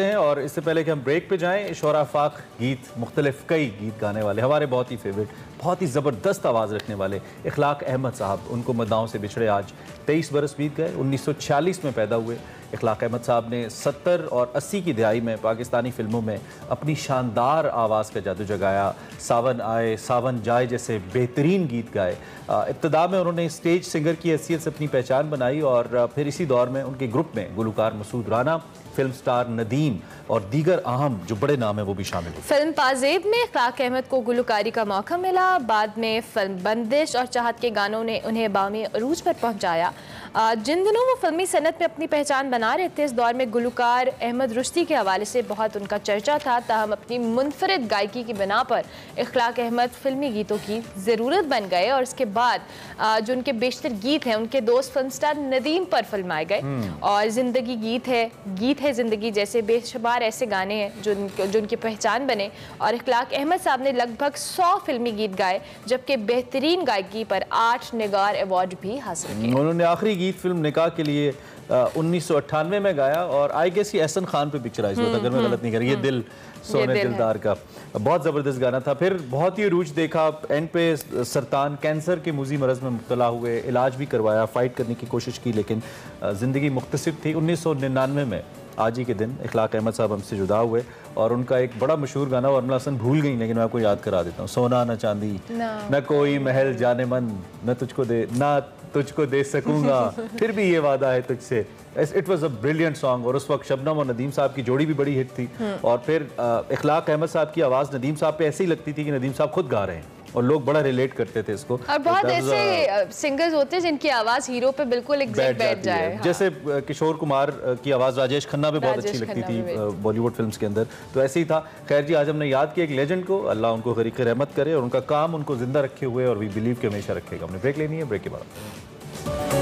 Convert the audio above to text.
करते हैं और इससे पहले कि हम ब्रेक पे जाएँ, शोरा फाक गीत, मुख्तलिफ़ कई गीत गाने वाले, हमारे बहुत ही फेवरेट बहुत ही ज़बरदस्त आवाज़ रखने वाले इखलाक अहमद साहब, उनको मदाओं से बिछड़े आज तेईस बरस बीत गए 1946 में पैदा हुए। इखलाक अहमद साहब ने 70 और 80 की दिहाई में पाकिस्तानी फ़िल्मों में अपनी शानदार आवाज़ का जादू जगाया। सावन आए, सावन जाए जैसे बेहतरीन गीत गाए। इब्तदा में उन्होंने स्टेज सिंगर की हैसियत से अपनी पहचान बनाई और फिर इसी दौर में उनके ग्रुप में गुलकार मसूद राना फ़िल्म स्टार नदीम और दीगर अहम जो बड़े नाम है वो भी शामिल हुए। फ़िल्म पाजेब में इखलाक अहमद को गुलकारी का मौका मिला। बाद में फ़िल्म बंदिश और चाहत के गानों ने उन्हें बामी अरूज पर पहुँचाया। जिन दिनों वो फिल्मी सनत में अपनी पहचान बना रहे थे। इस दौर में गुलकार अहमद रुश्ती के हवाले से बहुत उनका चर्चा था। ताहम अपनी मुनफरद गायकी की बिना पर इखलाक अहमद फिल्मी गीतों की ज़रूरत बन गए और उसके बाद जो उनके बेशतर गीत हैं उनके दोस्त फ़िल्म स्टार नदीम पर फिल्माए गए। हम्म। और ज़िंदगी गीत है गीत है ज़िंदगी जैसे बेशुमार ऐसे गाने हैं जो जो उनकी पहचान बने। और इखलाक अहमद साहब ने लगभग सौ फिल्मी गीत गाए जबकि बेहतरीन गायकी पर आठ निगार अवार्ड भी हासिल किए। उन्होंने आखिरी गीत फ़िल्म निकाह के लिए उन्नीस सौ अट्ठानवे में गाया और आई गेस ये एहसन खान पे पिक्चराइज हुआ था अगर मैं गलत नहीं कर ये हम्म। दिल सोने दिलदार का बहुत ज़बरदस्त गाना था। फिर बहुत ही रूज देखा एंड पे सरतान कैंसर के मुजी मरज़ में मुबला हुए इलाज भी करवाया फ़ाइट करने की कोशिश की लेकिन ज़िंदगी मुख्तसर थी। उन्नीस सौ निन्यानवे में आज ही के दिन इखलाक अहमद साहब हमसे जुदा हुए और उनका एक बड़ा मशहूर गाना और हसन भूल गई लेकिन मैं आपको याद करा देता हूँ। सोना ना चांदी न। कोई महल जाने मन न तुझको दे ना तुझको दे सकूँगा। फिर भी ये वादा है तुझसे। It was a brilliant song और उस वक्त शबनम और नदीम साहब की जोड़ी भी बड़ी हिट थी। हम्म। और फिर इखलाक अहमद साहब की आवाज़ नदीम साहब पे ऐसी लगती थी कि नदीम साहब खुद गा रहे हैं। और लोग बड़ा रिलेट करते थे इसको। और बहुत ऐसे सिंगर्स होते हैं जिनकी आवाज़ हीरो पे बिल्कुल एग्जैक्ट बैठ जाए हाँ। जैसे किशोर कुमार की आवाज़ राजेश खन्ना भी बहुत अच्छी लगती थी बॉलीवुड फिल्म्स के अंदर। तो ऐसे ही था। खैर जी आज हमने याद किया एक लेजेंड को। अल्लाह उनको गरीक रहमत करे और उनका काम उनको ज़िंदा रखे हुए और वी बिलीव के हमेशा रखेगा। हमने ब्रेक लेनी है ब्रेक के बाद।